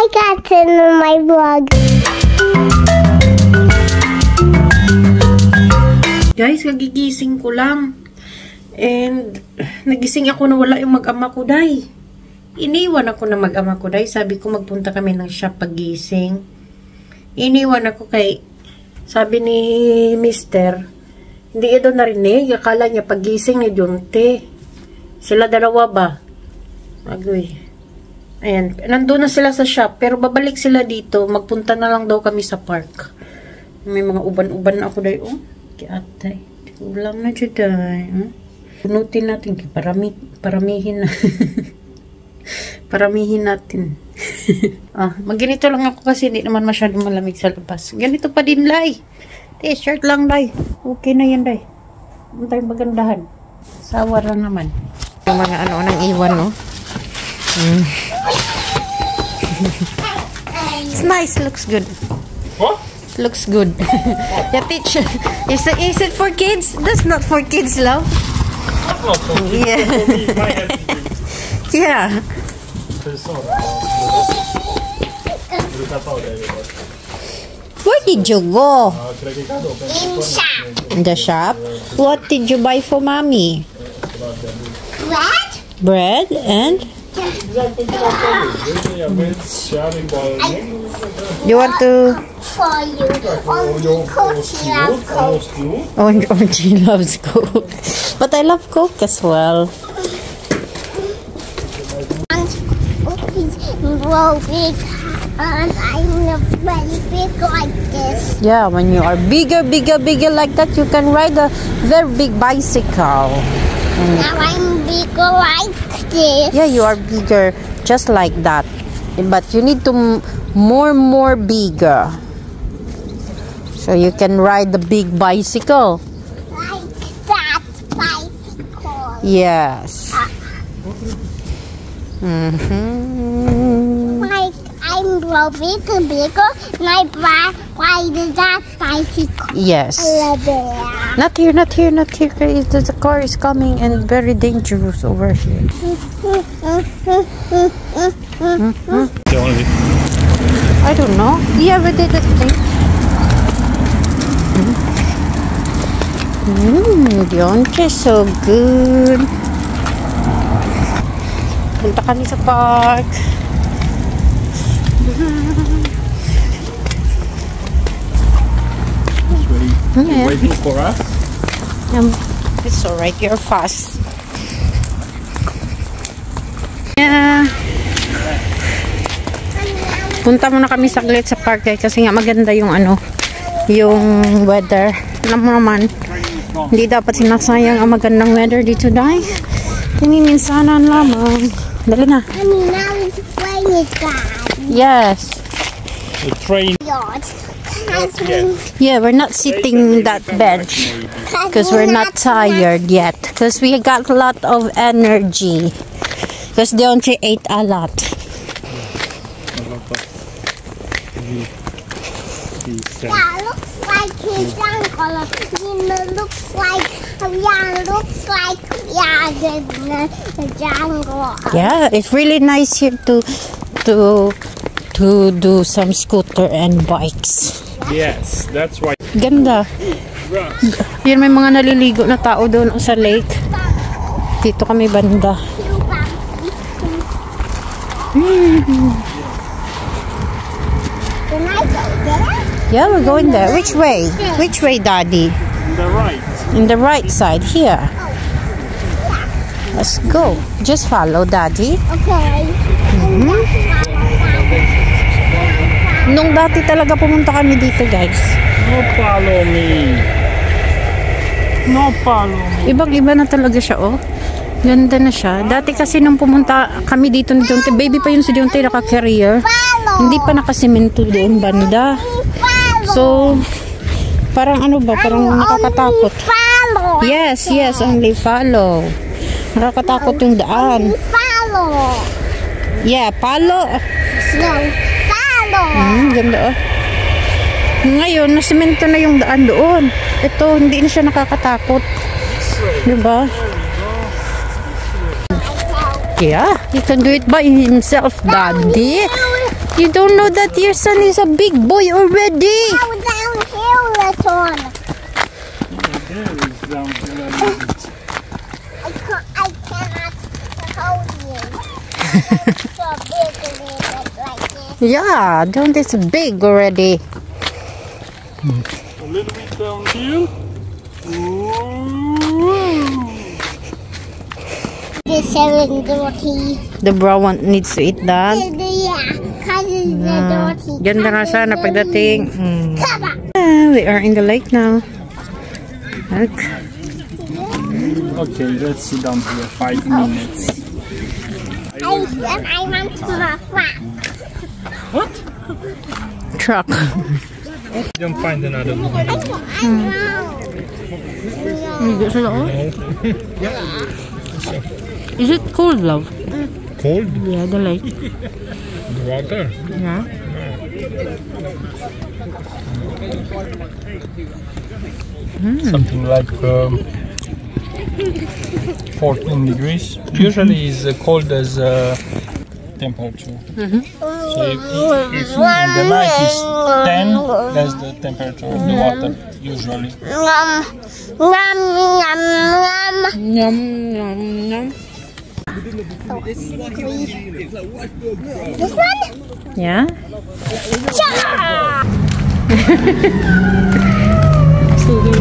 Hi, Captain, on my vlog. Guys, kagigising ko lang. And, nagising ako na wala yung mag-ama ko, day. Iniwan ako na mag-ama ko, day. Sabi ko, magpunta kami ng shop pagising. Iniwan ako kay, sabi ni mister, hindi ito narinig. Akala niya pagising ni Junte. Sila dalawa ba? Agoy. Ayan. Nandun na sila sa shop. Pero babalik sila dito. Magpunta na lang daw kami sa park. May mga uban-uban ako dayo. Oh. Kiatay. Ulam na dyan day. Hmm? Punutin natin. Parami, paramihin na. paramihin natin. ah, maginito lang ako kasi hindi naman masyadong malamig sa labas. Ganito pa din, Lai. T-shirt lang, Lai. Okay na yan, Lai. Huwag tayong magandahan. Sawa lang naman. Yung mga ano nang iwan, no? Mm. It's nice. Looks good. What? Looks good. yeah, teacher. Is it, is it for kids? That's not for kids, love. That's not for me. Yeah. For me, my head is yeah. Du kan ta det. Where did you go? Ja, kreditado. In the shop? What did you buy for mommy? What? Bread and? You want to? For you. Only coach loves Coke. Oh, Orgy loves Coke. But I love Coke as well. Big. I'm very big like this. Yeah, when you are bigger, bigger, bigger like that, you can ride a very big bicycle. Now I'm bigger like this. Yeah, you are bigger, just like that. But you need to more, more bigger. So you can ride the big bicycle. Like that bicycle. Yes. hmm Like I'm grow bigger, bigger. And I ride, ride that bicycle. Yes. Not here, not here, not here. The the car is coming and very dangerous over here. I don't know. Yeah, we did it thing. Mmm, Beyonce, so good. Punta kami sa park. Yeah. Waiting for us. Um, it's alright, you're fast. Yeah. Punta muna kami saglit sa park guys kasi nga maganda yung ano, yung weather. Alam mo naman, hindi dapat sinasayang ang magandang weather dito dahil kumiminsanan lamang. Dali na. Mean, now it's playing it, Dad. Yes. The train. Yacht. Cause we, Yeah, we're not sitting that bench because we're not tired yet because we got a lot of energy because Deonche ate a lot. Yeah, looks like his uncle. It looks like, yeah, looks like, yeah, the, the jungle. Yeah, it's really nice here to to to do some scooter and bikes. Yes, that's why. Ganda. Yan may mga naliligo na tao doon sa lake. Dito kami banda. Can I go there? Yeah, we're going there. Which way? Which way, Daddy? The right. In the right side, here. Let's go. Just follow, Daddy. Okay. Nung dati talaga pumunta kami dito, guys. No follow me. No follow me. Ibang-iba na talaga siya, oh. Ganda na siya. Dati kasi nung pumunta kami dito ni Dionte, baby pa yun si Dionte naka-career. Follow. Hindi pa nakasemento doon banda. Follow. So, parang ano ba, parang nakakatakot. Follow. Yes, yes, only follow. Nakakatakot yung daan. Follow. Yeah, palo. No. Follow. Hmm, ganda oh. Ngayon, nasemento na yung daan doon. Ito, hindi na siya nakakatakot. Diba? Yeah, he can do it by himself, daddy. You don't know that your son is a big boy already. Yeah, don't it's big already. A little bit down here. The seven dirty. The brown one needs to eat that. Yeah, because it's the Ah, dirty. Ganda nga sana pagdating. Mm. Ah, we are in the lake now. Look. Okay, let's sit down here five minutes. I I want to my flat. What? Truck. Don't find another one. Is it cold, love? Cold? Yeah, the lake. The water? Yeah. Something like um, 14 degrees. Usually is uh, cold as uh, temperature. So if, if in the night is 10, that's the temperature of the water usually. Nom, nom, nom, nom. Yum, yum, yum. This one? Yeah? Cha!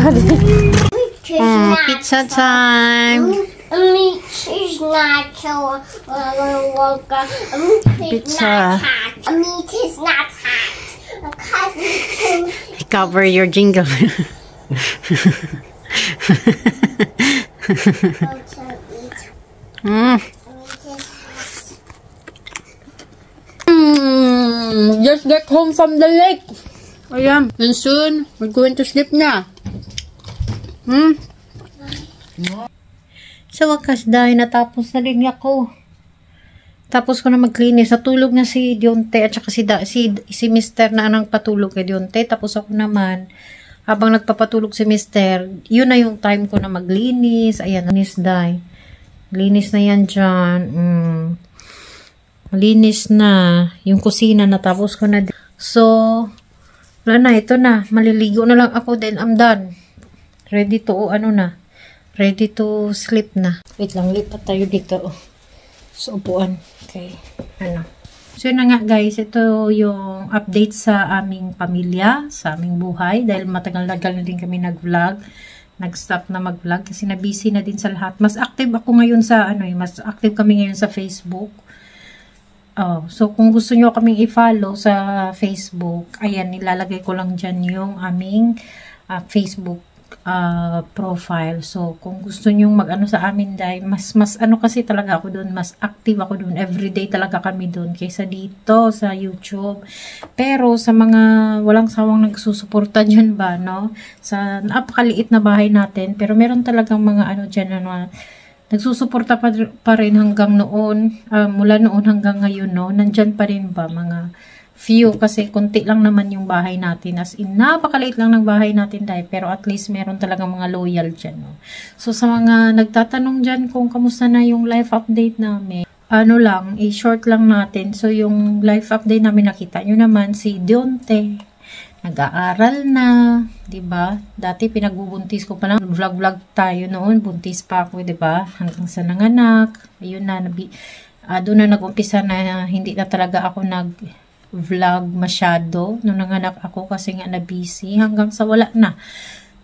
Which is Mm, not pizza time. Meat is not so Walker. Meat is Pizza. not hot. Meat is not hot. Because it's too Cover your jingle. cold to eat. mm. Meat is hot. Mm, just get home from the lake. Ayan. And soon, we're going to sleep na. Hmm? Sa wakas dahil natapos na rin ako. Tapos ko na maglinis. Natulog na si Dionte at saka si, da, si, si Mister na anang patulog kay Dionte. Tapos ako naman, habang nagpapatulog si Mister, yun na yung time ko na maglinis. Ayan, linis dahil. Linis na yan dyan. Mm. Malinis na. Yung kusina natapos ko na. So, wala na. Ito na. Maliligo na lang ako. Then, I'm done. Ready to, ano na. Ready to sleep na. Wait lang. Lipat tayo dito. Oh. Sa upuan. Okay. Ano. So, yun na nga guys. Ito yung update sa aming pamilya. Sa aming buhay. Dahil matagal-tagal na din kami nag-vlog nag-stop na mag-vlog kasi na-busy na din sa lahat. Mas active ako ngayon sa ano eh, mas active kami ngayon sa Facebook. Oh, so kung gusto niyo kaming i-follow sa Facebook, ayan nilalagay ko lang diyan yung aming ah, Facebook ah, profile. So kung gusto niyo mag-ano sa amin dahil mas mas ano kasi talaga ako doon, mas active ako doon. Everyday talaga kami doon kaysa dito sa YouTube. Pero sa mga walang sawang nagsusuporta diyan ba, no? Sa napakaliit na bahay natin, pero meron talagang mga ano diyan ano nagsusuporta pa, pa rin hanggang noon, ah, mula noon hanggang ngayon, no? Nandyan pa rin ba mga few kasi konti lang naman yung bahay natin as in napakaliit lang ng bahay natin dahil pero at least meron talagang mga loyal dyan no? so sa mga nagtatanong dyan kung kamusta na yung life update namin ano lang, i-short lang natin so yung life update namin nakita nyo naman si Dionte nag-aaral na, ba? Dati pinagbubuntis ko pa lang, vlog-vlog tayo noon, buntis pa ako, ba? Hanggang sa nanganak. Ayun na nabi ah, doon na nag-umpisa na hindi na talaga ako nag-vlog masyado nung nanganak ako kasi nga na busy hanggang sa wala na.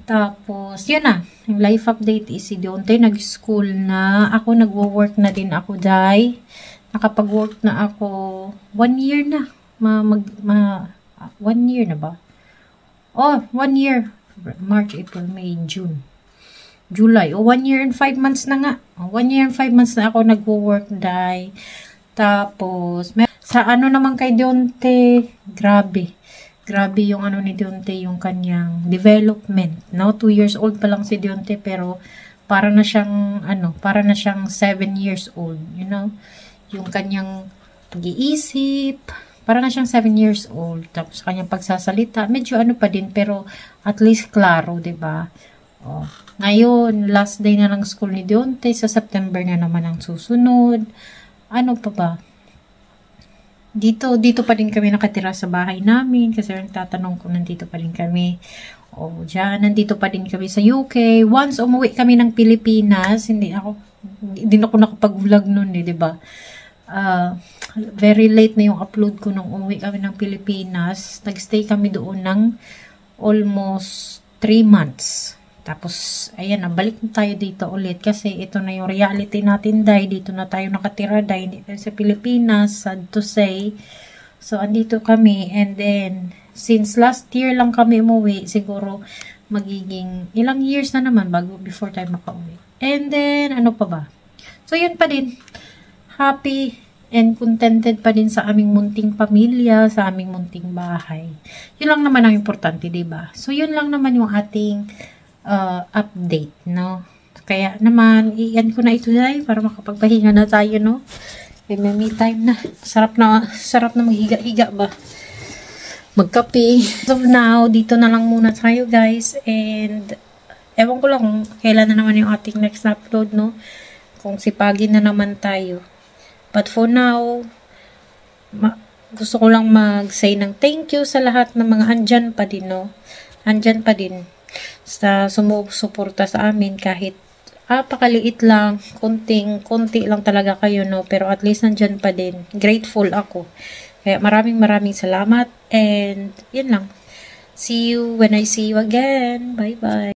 Tapos, yun na. Yung life update is si Deonte nag-school na. Ako nagwo-work na din ako, Day. Nakapag-work na ako one year na. Ma, mag, ma, one year na ba? Oh, one year. March, April, May, June. July. O, one year and five months na nga. O, one year and five months na ako nagwo-work, Day. Tapos, sa ano naman kay Deonte, grabe. Grabe yung ano ni Deonte, yung kanyang development. No? Two years old pa lang si Deonte, pero para na siyang, ano, para na siyang seven years old. You know? Yung kanyang pag-iisip, para na siyang 7 years old. Tapos kanyang pagsasalita, medyo ano pa din, pero at least klaro, ba Oh. Ngayon, last day na ng school ni Deonte, sa September na naman ang susunod. Ano pa ba? Dito, dito pa din kami nakatira sa bahay namin kasi tatanong kung nandito pa din kami. O, dyan, nandito pa din kami sa UK. Once umuwi kami ng Pilipinas, hindi ako, hindi ako nakapag-vlog nun eh, ba? Uh, very late na yung upload ko nung umuwi kami ng Pilipinas. Nagstay kami doon ng almost 3 months. Tapos, ayan, nabalik na tayo dito ulit kasi ito na yung reality natin, dahil dito na tayo nakatira, dahil sa Pilipinas, sad to say. So, andito kami, and then, since last year lang kami umuwi, siguro, magiging ilang years na naman bago before tayo makauwi. And then, ano pa ba? So, yun pa din. Happy and contented pa din sa aming munting pamilya, sa aming munting bahay. Yun lang naman ang importante, ba? So yun lang naman yung ating uh, update, no? Kaya naman, iyan ko na ito dahil para makapagpahinga na tayo, no? May me time na. Sarap na, sarap na maghiga-higa ba? Magkape. So now, dito na lang muna tayo, guys. And, ewan ko lang kailan na naman yung ating next upload, no? Kung sipagin na naman tayo. But for now, gusto ko lang mag-say ng thank you sa lahat ng mga andyan pa din, no? Andyan pa din sa sumusuporta sa amin kahit apakaliit lang, kunting, kunti lang talaga kayo, no? Pero at least nandyan pa din. Grateful ako. Kaya maraming maraming salamat and yun lang. See you when I see you again. Bye-bye.